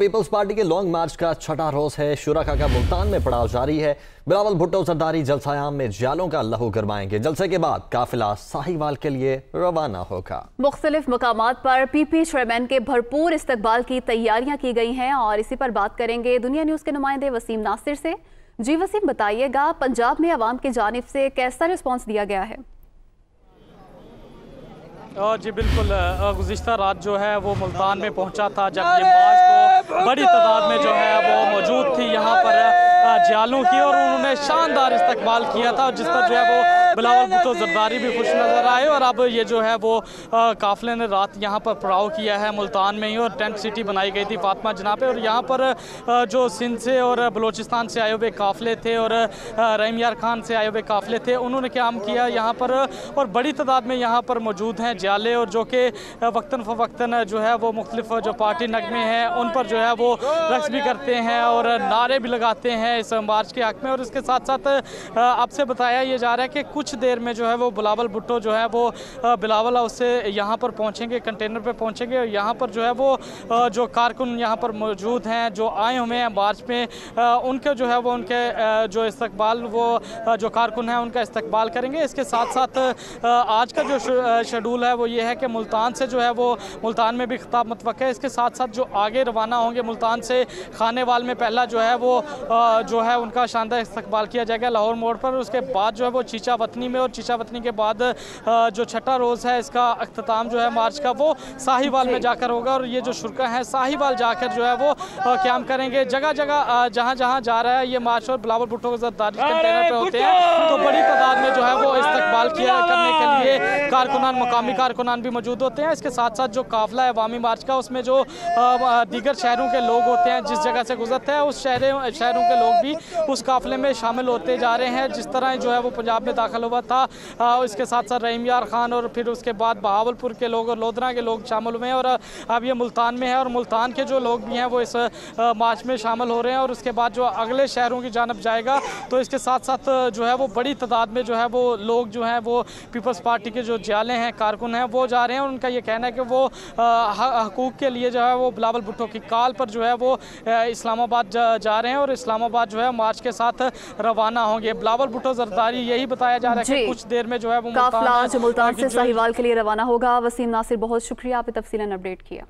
Peoples party के long march का छठा रोज है। शुरा का मुल्तान में पड़ाव जारी है। बिलावल भुट्टो सरदारी जलसायाम में जालों का लहू गरमाएँगे। जलसे के बाद काफिला साहिवाल के लिए रवाना होगा। मुख्तलिफ़ मकाम पर पी पी चेयरमैन के भरपूर इस्तकबाल की तैयारियाँ की गई हैं और इसी पर बात करेंगे दुनिया न्यूज़ के नुमाइंदे वसीम नासिर से। जी वसीम बताइएगा पंजाब में आवाम की जानब से कैसा रिस्पॉन्स दिया गया है? जी बिल्कुल गुज्त रात जो है वो मुल्तान में पहुँचा था जब ये मार्च तो बड़ी तादाद में जो है वो मौजूद थी यहाँ पर जालों की, और उन्होंने शानदार इस्तकबाल किया था, जिस पर जो है वो बिलावल भुट्टो जरदारी भी खुश नज़र आए और अब ये जो है वो काफिले ने रात यहाँ पर पड़ाव किया है मुल्तान में ही और टेंट सिटी बनाई गई थी फातमा जना पे और यहाँ पर जो सिंध से और बलोचिस्तान से आए हुए काफिले थे और रहीम यार खान से आए हुए काफिले थे उन्होंने काम किया यहाँ पर और बड़ी तादाद में यहाँ पर मौजूद हैं जाले और जो कि वक्ता फ़वक्ता जो है वो मुख्तलिफ़ जो पार्टी नगमे हैं उन पर जो है वो रक्स भी करते हैं और नारे भी लगाते हैं इस मार्च के हक में और इसके साथ साथ आपसे बताया ये जा रहा है कि कुछ देर में जो है वो बिलावल भुट्टो जो है वो बिलावल हाउस से यहाँ पर पहुँचेंगे, कंटेनर पर पहुँचेंगे और यहाँ पर जो है वो जो कारकुन यहाँ पर मौजूद हैं, जो आए हुए हैं मार्च में उनके जो है वो उनके जो इस्तकबाल वो जो कारकुन हैं उनका इस्तकबाल करेंगे। इसके साथ साथ आज का जो शेड्यूल है वो ये है कि मुल्तान से जो है वो, मुल्तान में भी खिताब मतव है। इसके साथ साथ जो आगे रवाना होंगे मुल्तान से खाने वाल में पहला जो है वो जो है उनका शानदार इस्तकबाल किया जाएगा लाहौर मोड़ पर। उसके बाद जो है वो चीचा वतनी में और चीचा वतनी के बाद जो छठा रोज़ है इसका अख्ताम जो है मार्च का वो साहिवाल में जाकर होगा और ये जो शुरा है साहिवाल जाकर जो है वो क्याम करेंगे। जगह जगह जहाँ जहाँ जा रहा है ये मार्च और बिलावल भुट्टो के कंटेनर पे होते हैं। तो बड़ी तादाद में जो है वो इस्तकबाल किया करने के लिए कारकुनान मुकामी कारकुनान भी मौजूद होते हैं। इसके साथ साथ जो काफिला है अवामी मार्च का उसमें जो दीगर शहरों के लोग होते हैं जिस जगह से गुजरते हैं उस शहरों शहरों के लोग भी उस काफिले में शामिल होते जा रहे हैं। जिस तरह जो है वो पंजाब में दाखिल हुआ था। इसके साथ साथ रहीम यार खान और फिर उसके बाद बहावलपुर के लोग और लोधरा के लोग शामिल हुए हैं और अब ये मुल्तान में है और मुल्तान के जो लोग भी हैं वो इस मार्च में शामिल हो रहे हैं और उसके बाद जो अगले शहरों की जानब जाएगा तो इसके साथ साथ जो है वो बड़ी तादाद में जो है वो लोग जो हैं वो पीपल्स पार्टी के जो जाले हैं, कारकुन हैं, वो जा रहे हैं और उनका ये कहना है कि वो हकूक़ के लिए जो है वो बिलावल भुट्टो की काल पर जो है वो इस्लामाबाद जा रहे हैं और इस्लामाबाद जो है मार्च के साथ रवाना होंगे। बिलावल भुट्टो जरदारी यही बताया जा रहा है कि कुछ देर में जो है वो मुल्तान से साहिवाल के लिए रवाना होगा। वसीम नासिर बहुत शुक्रिया आपने तफसीला अपडेट किया।